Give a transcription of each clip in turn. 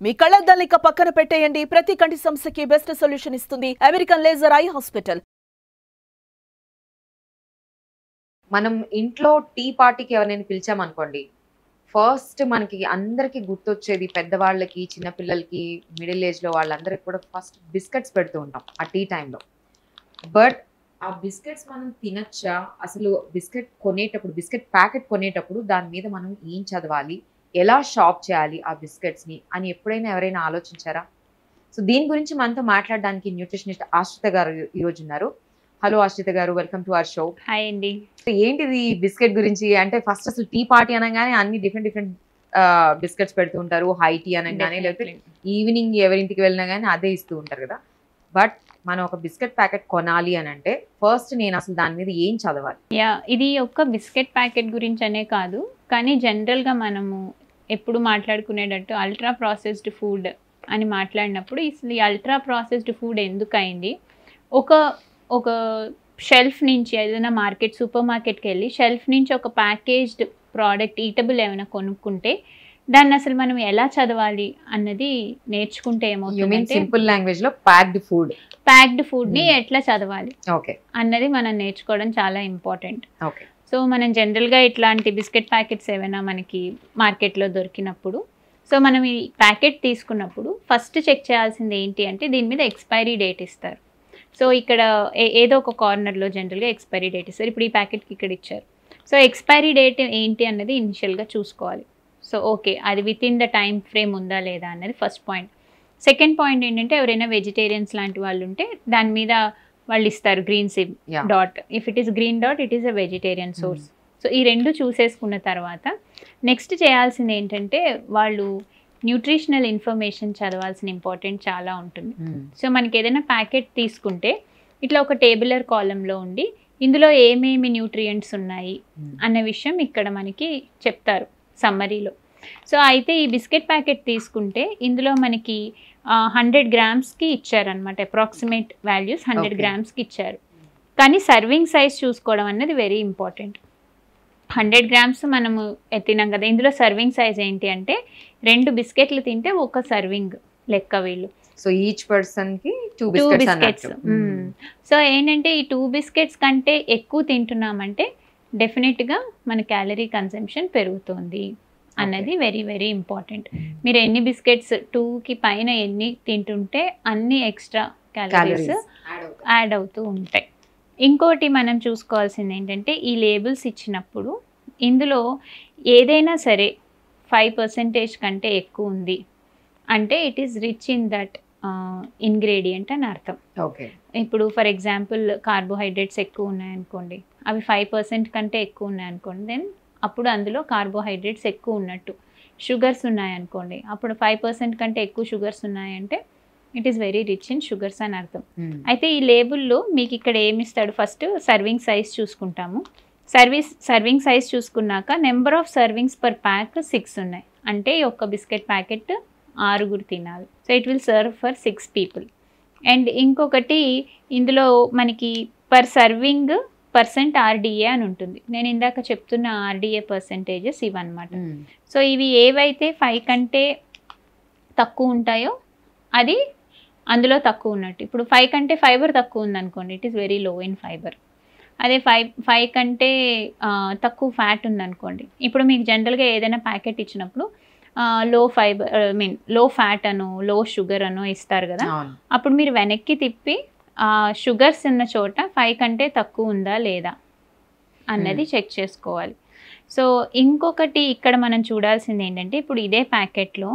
మీ కళ్ళద్దాలు పక్కన పెట్టేయండి. ప్రతి కంటి సమస్యకి బెస్ట్ సొల్యూషన్ ఇస్తుంది. American laser eye hospital. మనం ఇంట్లో టీ పార్టీకి ఎవరైనా పిలిచామనుకోండి ఫస్ట్ మనకి అందరికి గుర్తొచ్చేది పెద్దవాళ్ళకి చిన్నపిల్లలకి మిడిల్ ఏజ్లో వాళ్ళందరికీ కూడా ఫస్ట్ బిస్కెట్స్ పెడుతూ ఉంటాం ఆ టీ టైంలో. బట్ ఆ బిస్కెట్స్ మనం తినచ్చా? అసలు బిస్కెట్ కొనేటప్పుడు బిస్కెట్ ప్యాకెట్ కొనేటప్పుడు దాని మీద మనం ఏం చదవాలి? ఎలా షాప్ చేయాలి ఆ బిస్కెట్స్ని అని ఎప్పుడైనా ఎవరైనా ఆలోచించారా? సో దీని గురించి మనతో మాట్లాడడానికి న్యూట్రిషనిస్ట్ ఆశ్రిత గారు ఈరోజు ఉన్నారు. హలో ఆశ్రిత గారు. Welcome to our show hi అండి. ఏంటిది బిస్కెట్ గురించి? అంటే ఫస్ట్ అసలు టీ పార్టీ అనగానే అన్ని డిఫరెంట్ డిఫరెంట్ బిస్కెట్స్ పెడుతూ ఉంటారు. హై టీ అనగానే లేకపోతే ఈవినింగ్ ఎవరింటికి వెళ్ళినా కానీ అదే ఇస్తూ ఉంటారు కదా. బట్ మనం ఒక బిస్కెట్ ప్యాకెట్ కొనాలి అని అంటే ఫస్ట్ నేను అసలు దాని మీద ఏం చదవాలి? యా ఇది ఒక్క బిస్కెట్ ప్యాకెట్ గురించి అనే కాదు. కానీ జనరల్గా మనము ఎప్పుడు మాట్లాడుకునేటట్టు అల్ట్రా ప్రాసెస్డ్ ఫుడ్ అని మాట్లాడినప్పుడు అసలు ఈ అల్ట్రా ప్రాసెస్డ్ ఫుడ్ ఎందుకు అయింది ఒక ఒక షెల్ఫ్ నుంచి ఏదైనా మార్కెట్ సూపర్ మార్కెట్కి వెళ్ళి షెల్ఫ్ నుంచి ఒక ప్యాకేజ్డ్ ప్రోడక్ట్ ఈటబుల్ ఏమైనా కొనుక్కుంటే దాన్ని అసలు మనం ఎలా చదవాలి అన్నది నేర్చుకుంటే సింపుల్ లాంగ్వేజ్లో ప్యాక్డ్ ఫుడ్ ప్యాక్డ్ ఫుడ్ని Hmm. ఎట్లా చదవాలి ఓకే అన్నది మనం నేర్చుకోవడం చాలా ఇంపార్టెంట్ ఓకే సో మనం జనరల్గా ఇట్లాంటి బిస్కెట్ ప్యాకెట్స్ ఏమైనా మనకి మార్కెట్లో దొరికినప్పుడు సో మనం ఈ ప్యాకెట్ తీసుకున్నప్పుడు ఫస్ట్ చెక్ చేయాల్సింది ఏంటి అంటే దీని మీద ఎక్స్పైరీ డేట్ ఇస్తారు. సో ఇక్కడ ఏ- ఏదో ఒక కార్నర్లో జనరల్గా ఎక్స్పైరీ డేట్ ఇస్తారు. ఇప్పుడు ఈ ప్యాకెట్కి ఇక్కడ ఇచ్చారు. సో ఎక్స్పైరీ డేట్ ఏంటి అన్నది ఇనిషియల్గా చూసుకోవాలి. సో ఓకే అది within the time frame ఉందా లేదా అన్నది ఫస్ట్ పాయింట్ సెకండ్ పాయింట్ ఏంటంటే ఎవరైనా వెజిటేరియన్స్ లాంటి వాళ్ళు ఉంటే దాని మీద వాళ్ళు ఇస్తారు green SIM. Dot if it is green dot it is a vegetarian source so ఈ రెండు చూసేసుకున్న తర్వాత నెక్స్ట్ చేయాల్సింది ఏంటంటే వాళ్ళు న్యూట్రిషనల్ ఇన్ఫర్మేషన్ చదవాల్సిన ఇంపార్టెంట్ చాలా ఉంటుంది. సో మనకి ఏదైనా ప్యాకెట్ తీసుకుంటే ఇట్లా ఒక టేబులర్ కాలంలో ఉండి ఇందులో ఏమేమి న్యూట్రియంట్స్ ఉన్నాయి అన్న విషయం ఇక్కడ మనకి చెప్తారు సమ్మరీలో సో అయితే ఈ బిస్కెట్ ప్యాకెట్ తీసుకుంటే ఇందులో మనకి హండ్రెడ్ గ్రామ్స్కి ఇచ్చారనమాట అప్రాక్సిమేట్ వాల్యూస్ హండ్రెడ్. గ్రామ్స్కి ఇచ్చారు. కానీ సర్వింగ్ సైజ్ చూసుకోవడం అనేది వెరీ ఇంపార్టెంట్ హండ్రెడ్ గ్రామ్స్ మనము ఎత్తినాం కదా ఇందులో సర్వింగ్ సైజ్ ఏంటి అంటే రెండు బిస్కెట్లు తింటే ఒక సర్వింగ్ లెక్క వీళ్ళు. సో ఈచ్ పర్సన్కి టూ బిస్కెట్స్ సో ఏంటంటే ఈ టూ బిస్కెట్స్ కంటే ఎక్కువ తింటున్నామంటే డెఫినెట్గా మన క్యాలరీ కన్సంప్షన్ పెరుగుతుంది. అన్నది వెరీ వెరీ ఇంపార్టెంట్ మీరు ఎన్ని బిస్కెట్స్ టూకి పైన ఎన్ని తింటుంటే అన్ని ఎక్స్ట్రా క్యాలరీస్ యాడ్ అవుతూ ఉంటాయి. ఇంకోటి మనం చూసుకోవాల్సింది ఏంటంటే ఈ లేబుల్స్ ఇచ్చినప్పుడు ఇందులో ఏదైనా సరే ఫైవ్ పర్సెంటేజ్ కంటే ఎక్కువ ఉంది అంటే it is rich in that ingredient అని అర్థం. ఓకే ఇప్పుడు ఫర్ ఎగ్జాంపుల్ కార్బోహైడ్రేట్స్ ఎక్కువ ఉన్నాయనుకోండి అవి ఫైవ్ పర్సెంట్ కంటే ఎక్కువ ఉన్నాయనుకోండి దెన్ అప్పుడు అందులో కార్బోహైడ్రేట్స్ ఎక్కువ ఉన్నట్టు. షుగర్స్ ఉన్నాయనుకోండి అప్పుడు ఫైవ్ పర్సెంట్ కంటే ఎక్కువ షుగర్స్ ఉన్నాయంటే it is very rich in sugars అని అర్థం. అయితే ఈ లేబుల్లో మీకు ఇక్కడ ఏమి ఇస్తాడు? ఫస్ట్ సర్వింగ్ సైజ్ చూసుకుంటాము. Service serving size చూసుకున్నాక number of servings per pack six ఉన్నాయి. అంటే ఈ ఒక్క బిస్కెట్ ప్యాకెట్ ఆరుగురు తినాలి. So it will serve for six people. And ఇంకొకటి ఇందులో మనకి పర్ సర్వింగ్ పర్సెంట్ ఆర్డిఏ అని ఉంటుంది. నేను ఇందాక చెప్తున్న ఆర్డిఏ పర్సెంటేజెస్ ఇవన్నమాట. సో ఇవి ఏవైతే ఫైవ్ కంటే తక్కువ ఉంటాయో అది అందులో తక్కువ ఉన్నట్టు. ఇప్పుడు ఫైవ్ కంటే ఫైబర్ తక్కువ ఉందనుకోండి it is very low in fibre అదే ఫైవ్ ఫైవ్ కంటే తక్కువ ఫ్యాట్ ఉందనుకోండి. ఇప్పుడు మీకు జనరల్గా ఏదైనా ప్యాకెట్ ఇచ్చినప్పుడు లో ఫైబర్ ఐ మీన్లో ఫ్యాట్ అనో లో షుగర్ అనో ఇస్తారు కదా. అప్పుడు మీరు వెనక్కి తిప్పి షుగర్స్ ఉన్న చోట ఫైవ్ కంటే తక్కువ ఉందా లేదా అన్నది చెక్ చేసుకోవాలి. సో ఇంకొకటి ఇక్కడ మనం చూడాల్సింది ఏంటంటే ఇప్పుడు ఇదే ప్యాకెట్లో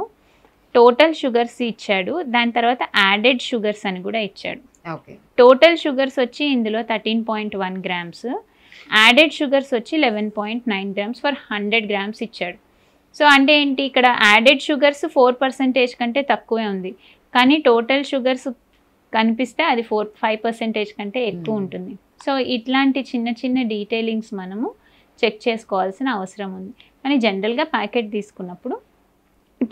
టోటల్ షుగర్స్ ఇచ్చాడు దాని తర్వాత యాడెడ్ షుగర్స్ అని కూడా ఇచ్చాడు. ఓకే. టోటల్ షుగర్స్ వచ్చి ఇందులో thirteen point one grams added sugars వచ్చి eleven point nine grams for hundred grams ఇచ్చాడు. సో అంటే ఏంటి ఇక్కడ? యాడెడ్ షుగర్స్ ఫోర్ పర్సెంటేజ్ కంటే తక్కువే ఉంది. కానీ టోటల్ షుగర్స్ కనిపిస్తే అది ఫోర్ ఫైవ్ పర్సెంటేజ్ కంటే ఎక్కువ Hmm. ఉంటుంది. సో ఇట్లాంటి చిన్న చిన్న డీటెయిలింగ్స్ మనము చెక్ చేసుకోవాల్సిన అవసరం ఉంది. కానీ జనరల్గా ప్యాకెట్ తీసుకున్నప్పుడు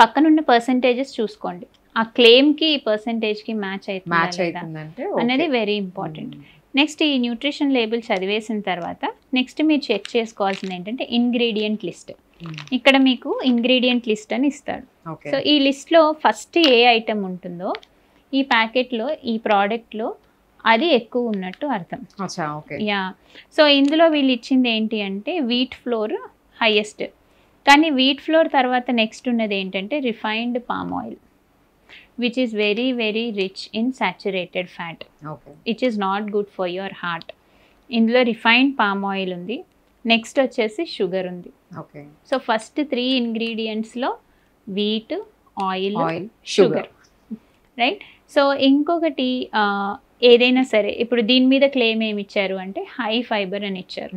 పక్కనున్న పర్సంటేజెస్ చూసుకోండి. ఆ క్లెయిమ్కి ఈ పర్సంటేజ్కి మ్యాచ్ మ్యాచ్ అవుతుంది అవుతుందంటే అనేది వెరీ ఇంపార్టెంట్ నెక్స్ట్ ఈ న్యూట్రిషన్ లేబుల్ చదివేసిన తర్వాత నెక్స్ట్ మీరు చెక్ చేసుకోవాల్సింది ఏంటంటే ఇంగ్రీడియంట్ లిస్ట్ ఇక్కడ మీకు ఇంగ్రీడియంట్ లిస్ట్ అని ఇస్తాడు. సో ఈ లిస్ట్లో ఫస్ట్ ఏ ఐటెం ఉంటుందో ఈ ప్యాకెట్లో ఈ ప్రోడక్ట్లో అది ఎక్కువ ఉన్నట్టు అర్థం. యా. సో ఇందులో వీళ్ళు ఇచ్చింది ఏంటి అంటే వీట్ ఫ్లోర్ హైయెస్ట్. కానీ వీట్ ఫ్లోర్ తర్వాత నెక్స్ట్ ఉన్నది ఏంటంటే refined palm oil which is very very rich in saturated fat it is not good for your heart ఇందులో రిఫైన్డ్ పామ్ ఆయిల్ ఉంది. నెక్స్ట్ వచ్చేసి షుగర్ ఉంది. Okay. So first three ఇంగ్రీడియంట్స్లో wheat oil sugar. Right? So ఇంకొకటి ఏదైనా సరే ఇప్పుడు దీని మీద క్లెయిమ్ ఏమి ఇచ్చారు అంటే హై ఫైబర్ అని ఇచ్చారు.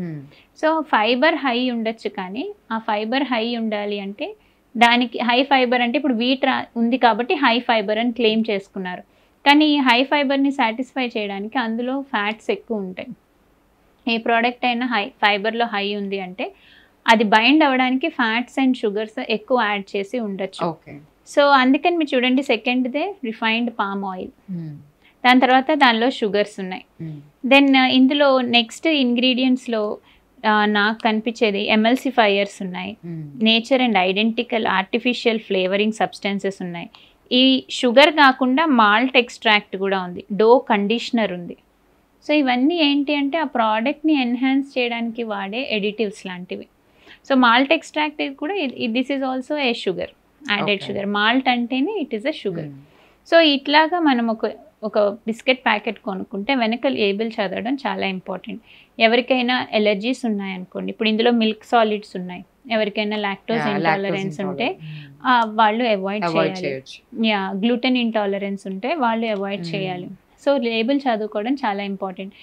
సో ఫైబర్ హై ఉండొచ్చు కానీ ఆ ఫైబర్ హై ఉండాలి అంటే దానికి హై ఫైబర్ అంటే ఇప్పుడు వీట్ ఉంది కాబట్టి హై ఫైబర్ అని క్లెయిమ్ చేసుకున్నారు. కానీ ఈ హై ఫైబర్ని సాటిస్ఫై చేయడానికి అందులో ఫ్యాట్స్ ఎక్కువ ఉంటాయి. ఏ ప్రోడక్ట్ అయినా హై ఫైబర్లో హై ఉంది అంటే అది బైండ్ అవ్వడానికి ఫ్యాట్స్ అండ్ షుగర్స్ ఎక్కువ యాడ్ చేసి ఉండొచ్చు. సో అందుకని మీరు చూడండి సెకండ్దే రిఫైన్డ్ పామ్ ఆయిల్ దాని తర్వాత దానిలో షుగర్స్ ఉన్నాయి. దెన్ ఇందులో నెక్స్ట్ ఇంగ్రీడియంట్స్లో నాకు కనిపించేది ఎమల్సిఫైయర్స్ ఉన్నాయి. Nature and identical artificial flavouring substances ఉన్నాయి. ఈ షుగర్ కాకుండా మాల్ట్ ఎక్స్ట్రాక్ట్ కూడా ఉంది. డో కండిషనర్ ఉంది. సో ఇవన్నీ ఏంటి అంటే ఆ ప్రోడక్ట్ని ఎన్హాన్స్ చేయడానికి వాడే ఎడిటివ్స్ లాంటివి. సో మాల్ట్ ఎక్స్ట్రాక్ట్ కూడా this is also a sugar added. Sugar malt అంటేనే it is a sugar so ఇట్లాగా మనం ఒక ఒక బిస్కెట్ ప్యాకెట్ కొనుక్కుంటే వెనక లేబుల్ చదవడం చాలా ఇంపార్టెంట్ ఎవరికైనా ఎలర్జీస్ ఉన్నాయనుకోండి ఇప్పుడు ఇందులో మిల్క్ సాలిడ్స్ ఉన్నాయి. ఎవరికైనా లాక్టోస్ ఇంటాలరెన్స్ ఉంటే వాళ్ళు అవాయిడ్ అవాయిడ్ చేయాలి. యా గ్లూటెన్ ఇంటాలరెన్స్ ఉంటే వాళ్ళు అవాయిడ్. చేయాలి. సో లేబుల్ చదువుకోవడం చాలా ఇంపార్టెంట్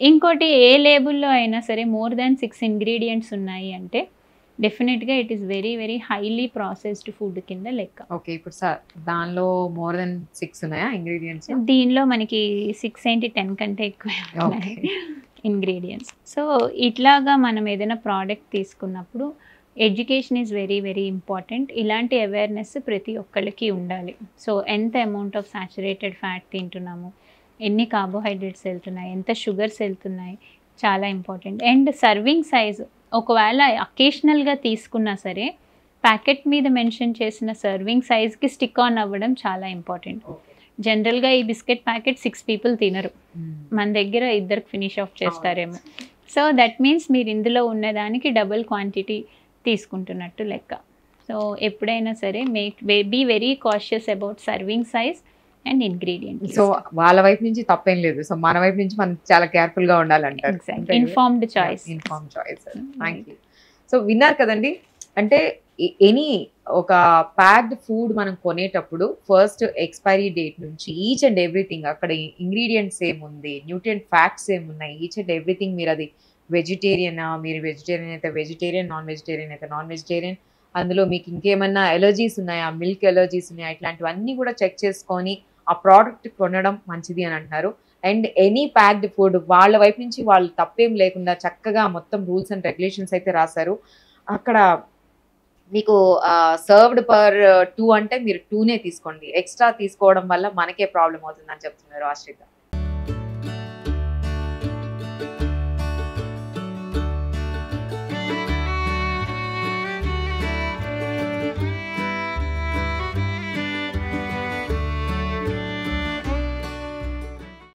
ఇంకోటి ఏ లేబుల్లో అయినా సరే మోర్ దాన్ సిక్స్ ఇంగ్రీడియంట్స్ ఉన్నాయి అంటే డెఫినెట్గా it is very very highly processed food కింద లెక్క. ఓకే ఇప్పుడు సార్ దానిలో మోర్ దెన్ సిక్స్ ఉన్నాయా ఇంగ్రీడియంట్స్ దీనిలో మనకి సిక్స్ ఏంటి టెన్ కంటే ఎక్కువ. ఇంగ్రీడియంట్స్ సో ఇట్లాగా మనం ఏదైనా ప్రోడక్ట్ తీసుకున్నప్పుడు education is very very important ఇలాంటి అవేర్నెస్ ప్రతి ఒక్కళ్ళకి ఉండాలి. సో ఎంత అమౌంట్ ఆఫ్ సాచురేటెడ్ ఫ్యాట్ తింటున్నాము? ఎన్ని కార్బోహైడ్రేట్స్ వెళ్తున్నాయి? ఎంత షుగర్స్ వెళ్తున్నాయి? చాలా ఇంపార్టెంట్ అండ్ సర్వింగ్ సైజ్ ఒకవేళ అకేషనల్గా తీసుకున్నా సరే ప్యాకెట్ మీద మెన్షన్ చేసిన సర్వింగ్ సైజ్కి స్టిక్ ఆన్ అవ్వడం చాలా ఇంపార్టెంట్ జనరల్గా ఈ బిస్కెట్ ప్యాకెట్ సిక్స్ పీపుల్ తినరు. మన దగ్గర ఇద్దరికి ఫినిష్ ఆఫ్ చేస్తారేమో. సో దట్ మీన్స్ మీరు ఇందులో ఉన్నదానికి డబుల్ క్వాంటిటీ తీసుకుంటున్నట్టు లెక్క. సో ఎప్పుడైనా సరే make be very cautious about serving size and ingredient so వాళ్ళ వైపు నుంచి తప్పేం లేదు. సో మన వైపు నుంచి మనం చాలా కేర్ఫుల్గా ఉండాలంటారు. Informed choice inform choice so విన్నారు కదండి. అంటే ఎనీ ఒక ప్యాక్డ్ ఫుడ్ మనం కొనేటప్పుడు ఫస్ట్ ఎక్స్పైరీ డేట్ నుంచి ఈచ్ అండ్ ఎవ్రీథింగ్ అక్కడ ఇంగ్రీడియంట్స్ ఏముంది న్యూట్రియంట్ ఫ్యాక్ట్స్ ఏమున్నాయి ఈచ్ అండ్ ఎవ్రీథింగ్ మీరు అది వెజిటేరియనా మీరు వెజిటేరియన్ అయితే వెజిటేరియన్ నాన్ వెజిటేరియన్ అయితే నాన్ వెజిటేరియన్ అందులో మీకు ఇంకేమన్నా ఎలర్జీస్ ఉన్నాయా మిల్క్ ఎలర్జీస్ ఉన్నాయా ఇట్లాంటివన్నీ కూడా చెక్ చేసుకొని ఆ ప్రోడక్ట్ కొనడం మంచిది అని అంటున్నారు అండ్ ఎనీ ప్యాక్డ్ ఫుడ్ వాళ్ళ వైపు నుంచి వాళ్ళు తప్పేం లేకుండా చక్కగా మొత్తం రూల్స్ అండ్ రెగ్యులేషన్స్ అయితే రాశారు. అక్కడ మీకు సర్వ్డ్ పర్ టూ అంటే మీరు టూనే తీసుకోండి. ఎక్స్ట్రా తీసుకోవడం వల్ల మనకే ప్రాబ్లం అవుతుందని చెప్తున్నారు ఆశ్రిత.